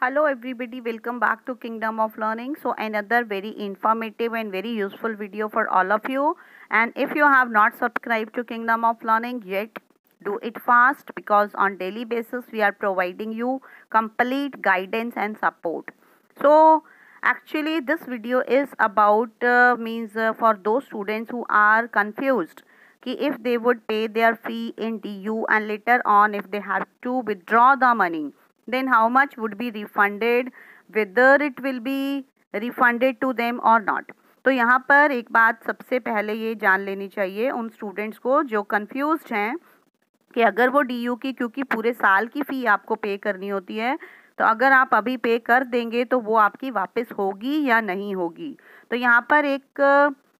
hello everybody. Welcome back to kingdom of learning. So another very informative and very useful video for all of you. And if you have not subscribed to kingdom of learning yet do it fast because on daily basis we are providing you complete guidance and support. So actually this video is about uh, means uh, for those students who are confused कि if they would pay their fee in DU and later on if they have to withdraw the money then how much would be refunded, whether it will be refunded to them or not. तो यहाँ पर एक बात सबसे पहले ये जान लेनी चाहिए उन स्टूडेंट्स को जो कंफ्यूज हैं कि अगर वो डी की क्योंकि पूरे साल की फ़ी आपको पे करनी होती है तो अगर आप अभी पे कर देंगे तो वो आपकी वापस होगी या नहीं होगी। तो यहाँ पर एक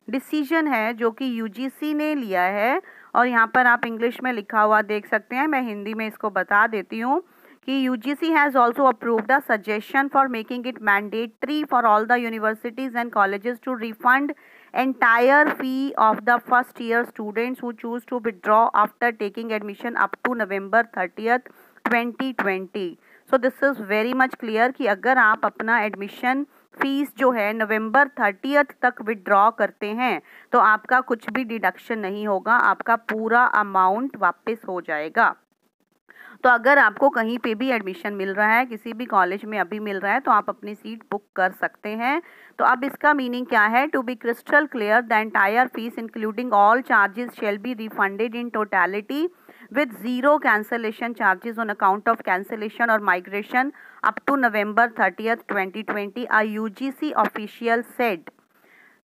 डिसीज़न है जो कि यूजीसी ने लिया है और यहाँ पर आप इंग्लिश में लिखा हुआ देख सकते हैं। मैं हिंदी में इसको बता देती हूँ। कि U G C has also approve the suggestion for making it mandatory for all the universities and college to refund entire fee of the first year students who choose to withdraw after taking admission up to November twenty twenty so this is very much clear कि अगर आप अपना admission fees जो है नवंबर thirtieth तक withdraw करते हैं तो आपका कुछ भी डिडक्शन नहीं होगा, आपका पूरा अमाउंट वापस हो जाएगा। तो अगर आपको कहीं पे भी एडमिशन मिल रहा है, किसी भी कॉलेज में अभी मिल रहा है तो आप अपनी सीट बुक कर सकते हैं। तो अब इसका मीनिंग क्या है? To be crystal clear the entire fees including all charges shall be refunded in totality with zero cancellation charges on account of cancellation or migration up to November 30th 2020 a UGC official said.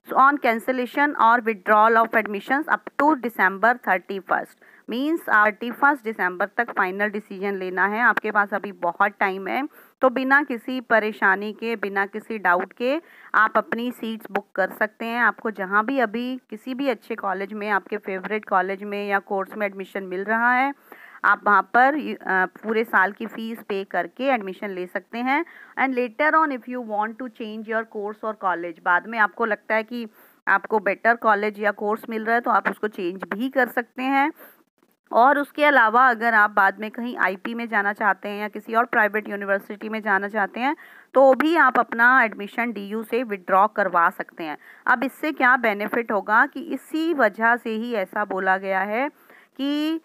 So on cancellation or withdrawal of admissions up to December 31st means thirty first दिसंबर तक final decision लेना है। आपके पास अभी बहुत time है। तो बिना किसी परेशानी के, बिना किसी डाउट के आप अपनी सीट्स बुक कर सकते हैं। आपको जहाँ भी अभी किसी भी अच्छे कॉलेज में, आपके फेवरेट कॉलेज में या कोर्स में एडमिशन मिल रहा है। आप वहाँ पर पूरे साल की फ़ीस पे करके एडमिशन ले सकते हैं। And later on if you want to change your course और कॉलेज बाद में आपको लगता है कि आपको बेटर कॉलेज या कोर्स मिल रहा है तो आप उसको चेंज भी कर सकते हैं। और उसके अलावा अगर आप बाद में कहीं आईपी में जाना चाहते हैं या किसी और प्राइवेट यूनिवर्सिटी में जाना चाहते हैं तो भी आप अपना एडमिशन डीयू से विड्रॉ करवा सकते हैं। अब इससे क्या बेनिफिट होगा कि इसी वजह से ही ऐसा बोला गया है कि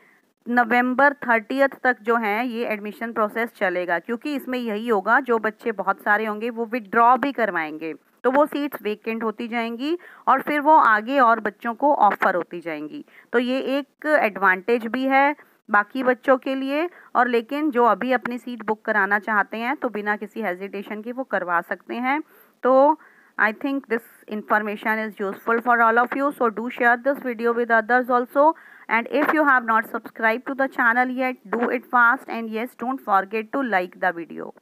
नवंबर थर्टियथ तक जो है ये एडमिशन प्रोसेस चलेगा, क्योंकि इसमें यही होगा, जो बच्चे बहुत सारे होंगे, वो विड्रॉ भी करवाएँगे। तो वो सीट्स वेकेंट होती जाएँगी और फिर वो आगे और बच्चों को ऑफ़र होती जाएँगी। तो ये एक एडवांटेज भी है बाकी बच्चों के लिए, और लेकिन जो अभी अपनी सीट बुक कराना चाहते हैं तो बिना किसी हेजिटेशन के वो करवा सकते हैं। तो I think this information is useful for all of you so do share this video with others also. And if you have not subscribed to the channel yet do it fast and yes don't forget to like the video